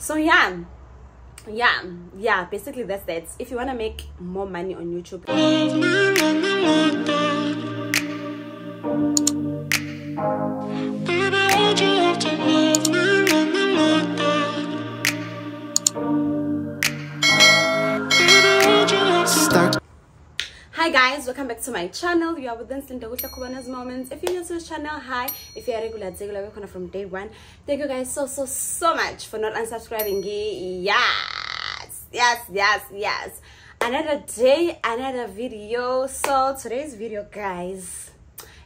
so yeah. Yeah. Yeah basically that's that if you want to make more money on youtube hi guys welcome back to my channel. You are with Linda Khubone's moments. If you're new to this channel hi. If you're a regular regular from day one. Thank you guys so so so much for not unsubscribing. Yes yes yes yes. Another day another video. So today's video guys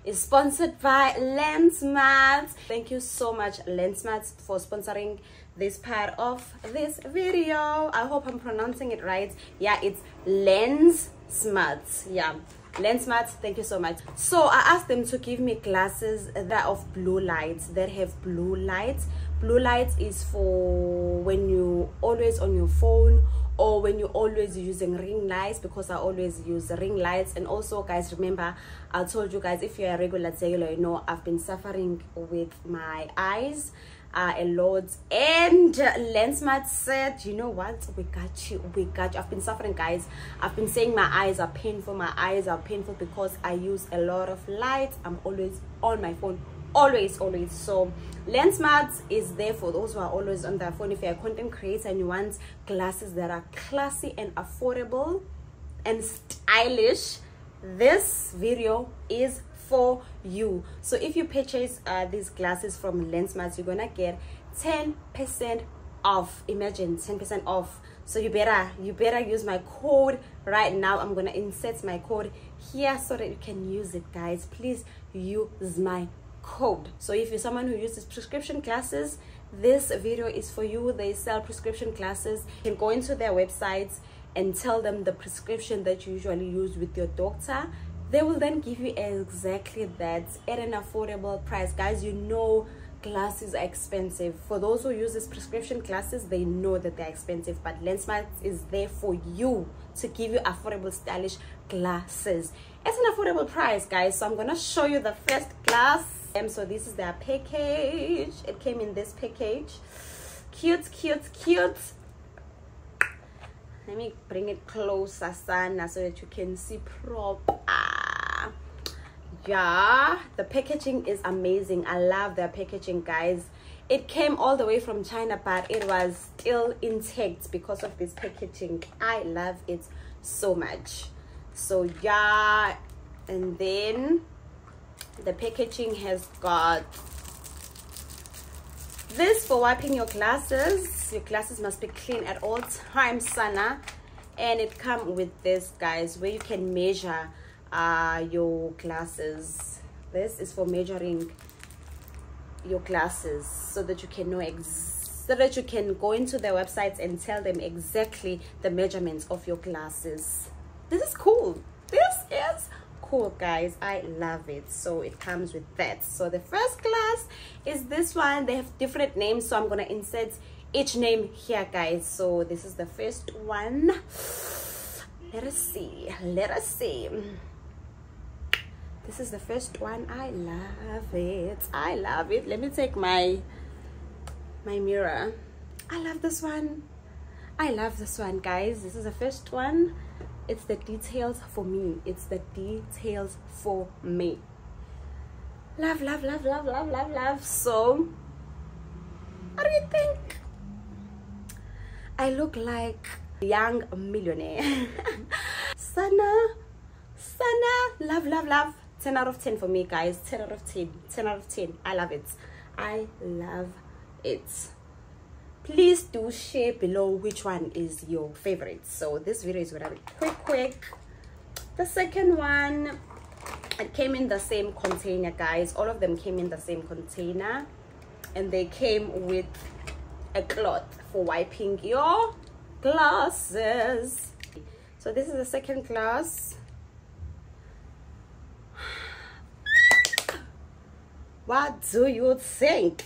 is sponsored by Lensmart. Thank you so much Lensmart for sponsoring this part of this video. I hope I'm pronouncing it right. Yeah, it's Lens Smart. Yeah, lens smart. Thank you so much. So I asked them to give me glasses that of blue lights that have blue lights. Blue lights is for when you always on your phone or when you're always using ring lights because i always use ring lights and also guys remember i told you guys if you're a regular tailor you know i've been suffering with my eyes uh, a lot and lensmart said you know what? We got you we got you. I've been suffering guys. I've been saying my eyes are painful my eyes are painful because i use a lot of light. I'm always on my phone always always. So lensmart is there for those who are always on their phone. If you're a content creator and you want glasses that are classy and affordable and stylish this video is for you. So if you purchase uh, these glasses from lensmart you're gonna get 10 percent off. Imagine 10 percent off. So you better you better use my code right now. I'm gonna insert my code here so that you can use it guys. Please use my code. So if you're someone who uses prescription glasses this video is for you. They sell prescription glasses. You can go into their websites and tell them the prescription that you usually use with your doctor they will then give you exactly that at an affordable price. Guys you know glasses are expensive. For those who use these prescription glasses they know that they're expensive but lensmart is there for you to give you affordable stylish glasses. It's an affordable price guys. So i'm gonna show you the first glass. Um, so this is their package. It came in this package. Cute cute cute. Let me bring it closer sana so that you can see proper yeah the packaging is amazing. I love their packaging guys. It came all the way from china but it was still intact because of this packaging. I love it so much. So yeah and then the packaging has got this for wiping your glasses. Your glasses must be clean at all times sana. And it come with this guys where you can measure your glasses this is for measuring your glasses so that you can know so that you can go into their websites and tell them exactly the measurements of your glasses this is cool. This is cool guys. I love it. So it comes with that. So the first glass is this one. They have different names so i'm gonna insert each name here guys. So this is the first one. Let us see. Let us see this is the first one. I love it. I love it. Let me take my my mirror. I love this one. I love this one guys. This is the first one. It's the details for me. It's the details for me. Love love love love love love love. So what do you think? I look like young millionaire. Sana sana love love love 10 out of 10 for me guys. 10 out of 10 10 out of 10 i love it. I love it. Please do share below which one is your favorite. So this video is gonna be quick quick. The second one it came in the same container guys. All of them came in the same container. And they came with a cloth for wiping your glasses. So this is the second glass what do you think?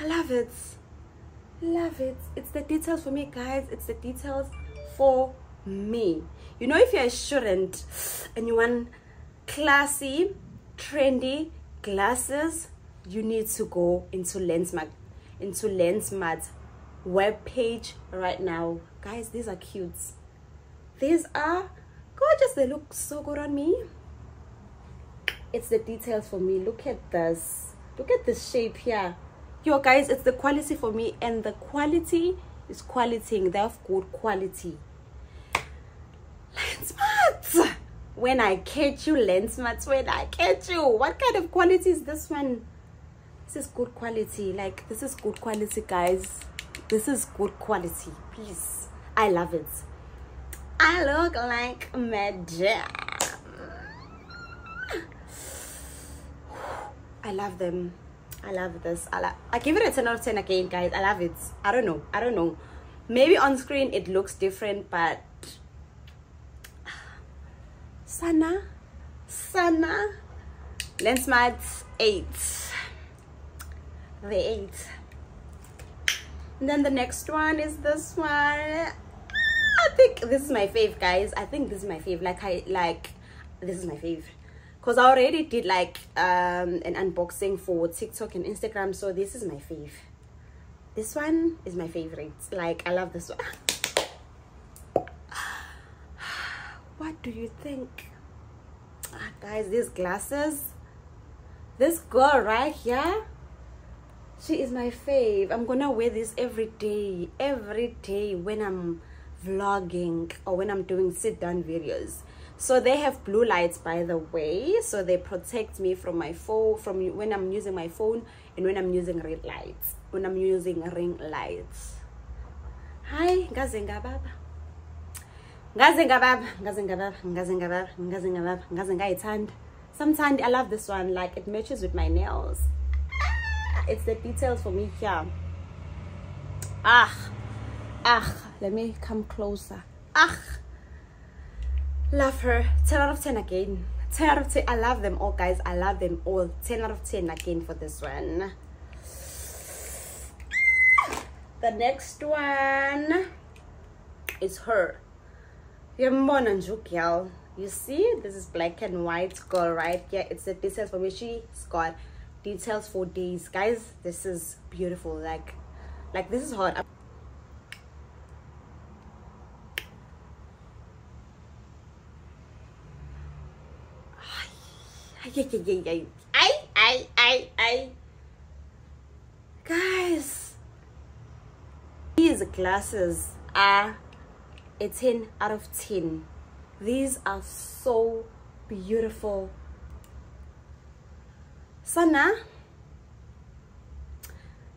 I love it. Love it. It's the details for me guys. It's the details for me. You know if you're a student and you want classy trendy glasses you need to go into lensmart into lensmart web page right now. Guys these are cute. These are gorgeous. They look so good on me it's the details for me. Look at this. Look at this shape here. Yo guys it's the quality for me and the quality is quality they have good quality. Lensmart when I catch you Lensmart when I catch you what kind of quality is this one? This is good quality. Like this is good quality guys. This is good quality. Please. I love it. I look like madam I love them. I love this. I, love, I give it a 10 out of 10 again guys. I love it. I don't know. I don't know. Maybe on screen it looks different but Sana? Sana? Lensmart 8 the 8 and then the next one is this one. I think this is my fave guys. I think this is my fave. Like I like this is my fave because I already did like um an unboxing for TikTok and Instagram so this is my fave. This one is my favorite. Like I love this one. What do you think? Ah, guys these glasses. This girl right here she is my fave. I'm gonna wear this every day every day when i'm vlogging or when i'm doing sit down videos so they have blue lights by the way. So they protect me from my phone from when i'm using my phone and when i'm using red lights when i'm using ring lights. Hi ngaze ngababa. Ngaze ngababa ngaze ngababa ngaze sometimes i love this one like it matches with my nails. It's the details for me here. Ah ah let me come closer. Ah love her. 10 out of 10 again. 10 out of 10 i love them all guys. I love them all. 10 out of 10 again for this one. The next one is her. Yambona girl you see this is black and white girl right here. It's the details for me. She's got details for days. Guys this is beautiful. Like like this is hot I, I, I, I. Guys, these glasses are a 10 out of 10. These are so beautiful. Sana,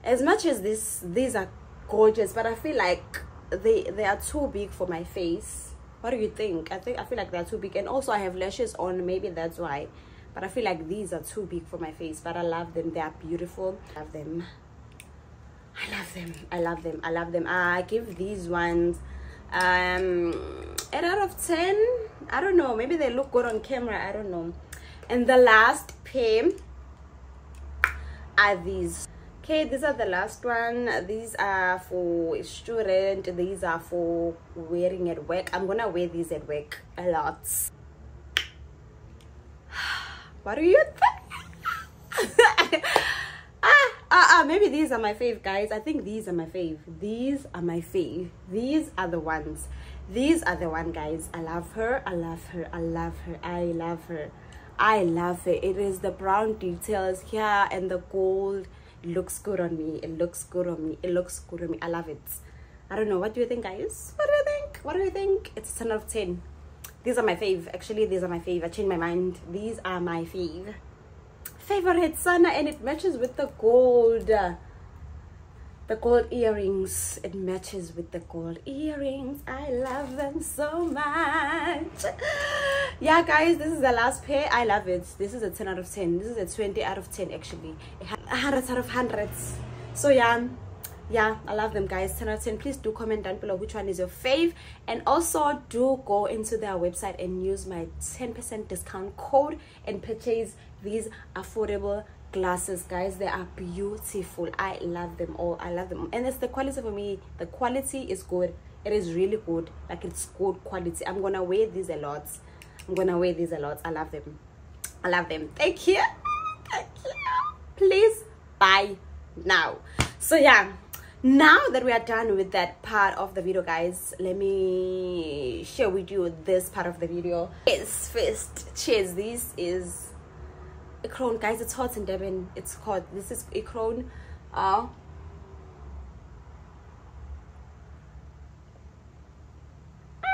as much as this, these are gorgeous, but I feel like they, they are too big for my face. What do you think? I think I feel like they're too big. And also I have lashes on, maybe that's why but i feel like these are too big for my face but i love them. They are beautiful. I love them. I love them. I love them. I love them. I give these ones um 8 out of 10 i don't know. Maybe they look good on camera. I don't know. And the last pair are these. Okay these are the last one. These are for student. These are for wearing at work. I'm gonna wear these at work a lot what do you think ah, ah, ah, maybe these are my fave guys. I think these are my fave. These are my fave. These are the ones. These are the one guys. I love her. I love her. I love her. I love her. I love it. It is the brown details here and the gold. Looks good on me. It looks good on me. It looks good on me. I love it. I don't know. What do you think guys? What do you think? What do you think? It's 10 out of 10 these are my fave actually these are my fave. I changed my mind. These are my fave. Favorite sana and it matches with the gold. The gold earrings. It matches with the gold earrings. I love them so much. Yeah guys this is the last pair. I love it. This is a 10 out of 10 this is a 20 out of 10 actually. 100 out of hundreds. So yeah yeah i love them guys. 10 out of 10 please do comment down below which one is your fave. And also do go into their website and use my 10 percent discount code and purchase these affordable glasses guys. They are beautiful. I love them all. I love them. And it's the quality for me. The quality is good. It is really good. Like it's good quality. I'm gonna wear these a lot. I'm gonna wear these a lot. I love them. I love them. Thank you. Thank you. Please buy now. So yeah now that we are done with that part of the video guys let me share with you this part of the video. Yes first cheers this is a crown guys. It's hot in Durban it's hot. This is a crown uh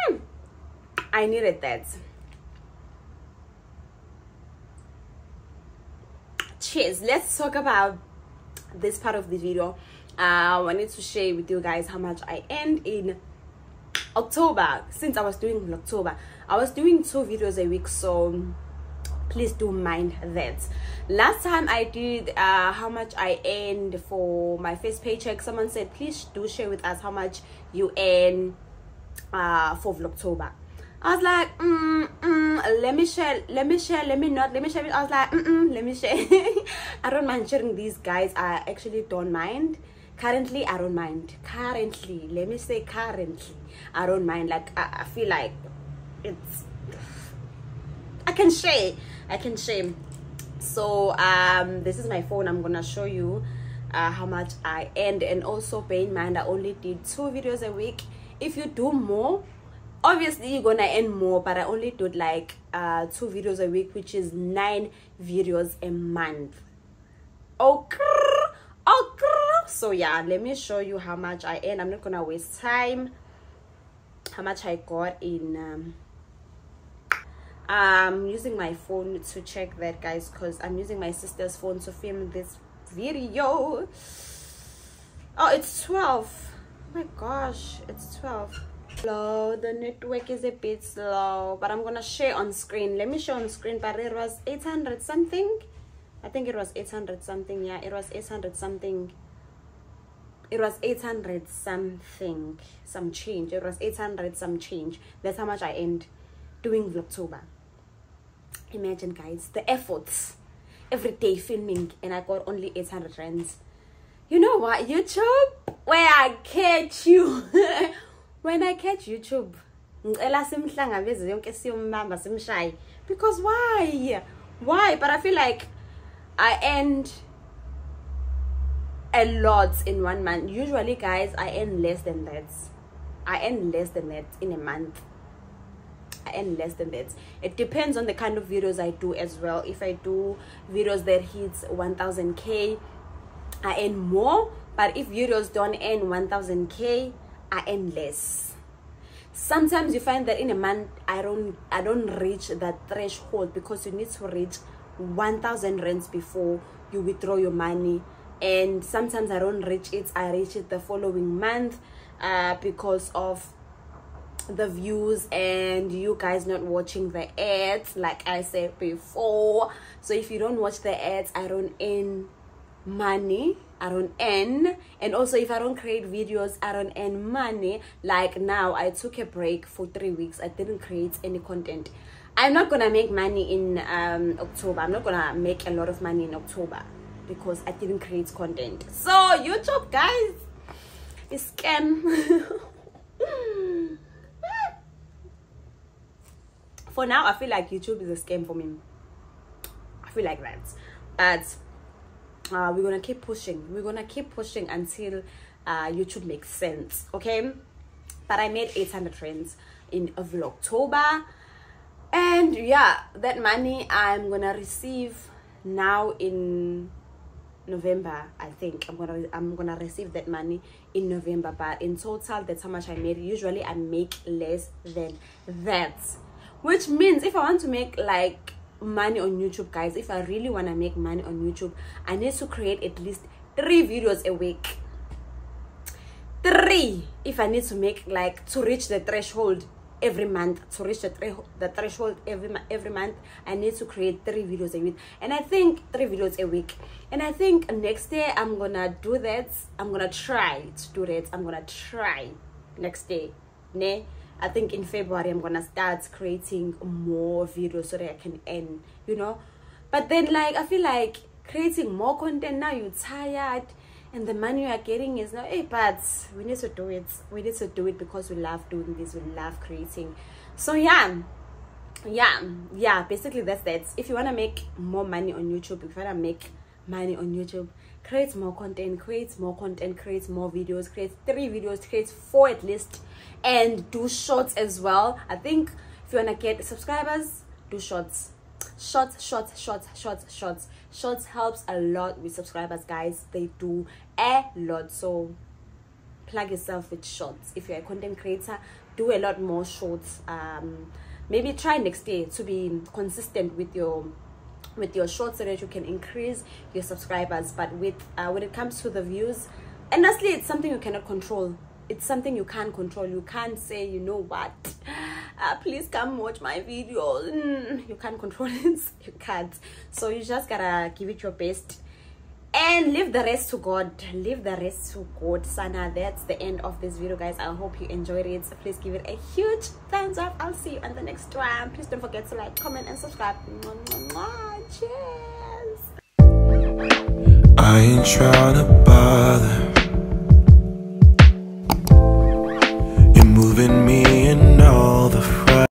mm, I needed that. Cheers let's talk about this part of the video I wanted to share with you guys how much I earned in October since I was doing October I was doing two videos a week so please do mind that last time I did uh, how much I earned for my first paycheck someone said please do share with us how much you earn uh, for Vlogtober I was like, mm, mm, let me share, let me share, let me not, let me share. I was like, mm, mm, let me share. I don't mind sharing these guys. I actually don't mind currently i don't mind. Currently let me say currently i don't mind. Like i, I feel like it's i can share i can share. So um this is my phone. I'm gonna show you uh, how much i earned and also bear in mind. I only did two videos a week. If you do more obviously you're gonna earn more but i only did like uh two videos a week which is nine videos a month. Okay okay so yeah let me show you how much i earn. I'm not gonna waste time. How much i got in um i'm using my phone to check that guys because i'm using my sister's phone to film this video. Oh it's 12 oh my gosh it's 12 slow the network is a bit slow but i'm gonna share on screen. Let me show on screen but it was 800 something i think it was 800 something yeah it was 800 something it was 800 something some change it was 800 some change. That's how much i earned doing vlogtober. Imagine guys the efforts every day filming and i got only 800 rands. You know what youtube? Where i catch you when i catch youtube because why? Why? But i feel like i end a lot in one month. Usually guys i earn less than that. I earn less than that in a month. I earn less than that. It depends on the kind of videos i do as well. If i do videos that hits 1000k i earn more. But if videos don't earn 1000k i earn less. Sometimes you find that in a month i don't i don't reach that threshold because you need to reach 1000 rands before you withdraw your money. And sometimes i don't reach it i reach it the following month uh, because of the views and you guys not watching the ads like i said before. So if you don't watch the ads i don't earn money i don't earn. And also if i don't create videos i don't earn money. Like now i took a break for three weeks. I didn't create any content i'm not gonna make money in um october i'm not gonna make a lot of money in october because I didn't create content. So YouTube guys is scam. for now I feel like YouTube is a scam for me. I feel like that. But uh, we're gonna keep pushing. We're gonna keep pushing until uh, YouTube makes sense. Okay. But I made 800 friends in Vlogtober. And yeah, that money I'm gonna receive now in November, I think I'm gonna I'm gonna receive that money in November. But in total, that's how much I made. Usually, I make less than that, which means if I want to make like money on YouTube, guys, if I really wanna make money on YouTube, I need to create at least three videos a week. Three, if I need to make like to reach the threshold every month. To reach the, the threshold every every month. I need to create three videos a week. And i think three videos a week. And i think next day i'm gonna do that. I'm gonna try to do that. I'm gonna try next day. Ne? I think in february i'm gonna start creating more videos so that i can end you know? But then like i feel like creating more content now you're tired and the money you are getting is not hey but we need to do it. We need to do it because we love doing this. We love creating. So yeah. Yeah. Yeah basically that's that. If you want to make more money on youtube if you want to make money on youtube create more content create more content create more videos create three videos create four at least and do shorts as well. I think if you want to get subscribers do shorts. Shorts shorts shorts shorts shorts shorts helps a lot with subscribers guys. They do a lot. So plug yourself with shorts. If you're a content creator do a lot more shorts. Um maybe try next year to be consistent with your with your shorts so that you can increase your subscribers. But with uh, when it comes to the views honestly it's something you cannot control. It's something you can't control. You can't say you know what uh, please come watch my videos. Mm, you can't control it. You can't. So you just gotta give it your best. And leave the rest to god. Leave the rest to god sana. That's the end of this video guys. I hope you enjoyed it. So please give it a huge thumbs up. I'll see you on the next one. Please don't forget to like comment and subscribe. Cheers. I ain't trying to bother